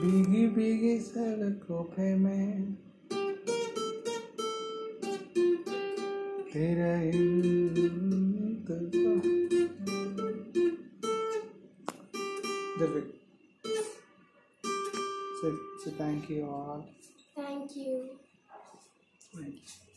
भीगी भीगी सड़कों पे मैं तेरा इंतज़ार Just thank you all. Thank you. Thank you.